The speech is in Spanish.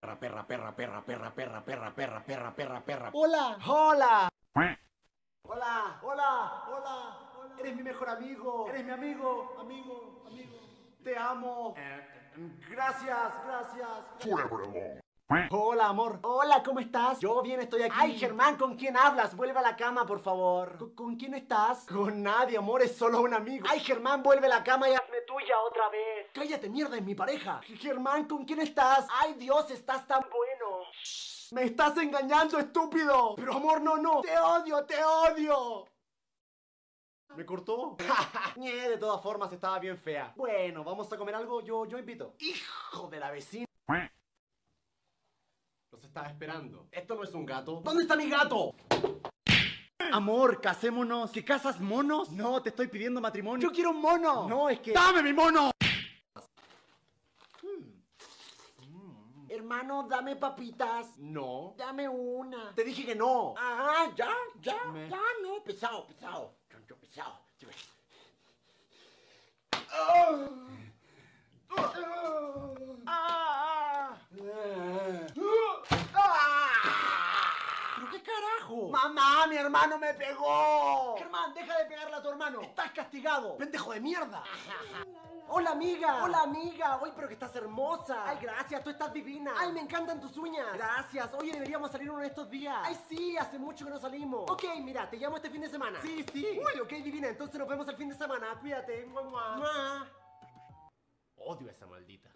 Perra, perra, perra, perra, perra, perra, perra, perra, perra, perra, perra. Hola. Hola. Hola, hola, hola, hola. Eres mi mejor amigo. Eres mi amigo, amigo, amigo. Te amo. Gracias, gracias. Hola, amor. Hola, ¿cómo estás? Yo bien estoy aquí. Ay, Germán, ¿con quién hablas? Vuelve a la cama, por favor. ¿Con, con quién estás? Con nadie, amor, es solo un amigo. Ay, Germán, vuelve a la cama y hazme tuya otra vez. Cállate, mierda, es mi pareja. Germán, ¿con quién estás? Ay, Dios, estás tan bueno. Me estás engañando, estúpido. Pero amor, no, no. Te odio, te odio. ¿Me cortó? Ñe, de todas formas estaba bien fea. Bueno, vamos a comer algo, yo, yo invito. Hijo de la vecina. Los estaba esperando. Esto no es un gato. ¿Dónde está mi gato? Amor, casémonos. ¿Qué casas monos? No, te estoy pidiendo matrimonio. Yo quiero un mono. No, es que. ¡Dame mi mono! Hmm. Hermano, dame papitas. No. Dame una. Te dije que no. Ah, ya, ya, ya, no. Pesado, pesado. Pesado. ¿Pero qué carajo? ¡Mamá, mi hermano me pegó! Germán, deja de pegarle a tu hermano. Estás castigado. ¡Pendejo de mierda! Hola amiga, hola amiga, Uy, pero que estás hermosa. Ay, gracias, tú estás divina. Ay, me encantan tus uñas. Gracias, oye, deberíamos salir uno de estos días. Ay, sí, hace mucho que no salimos. Ok, mira, te llamo este fin de semana. Sí, sí. Uy, ok, divina, entonces nos vemos el fin de semana. Cuídate. Mua. Odio a esa maldita.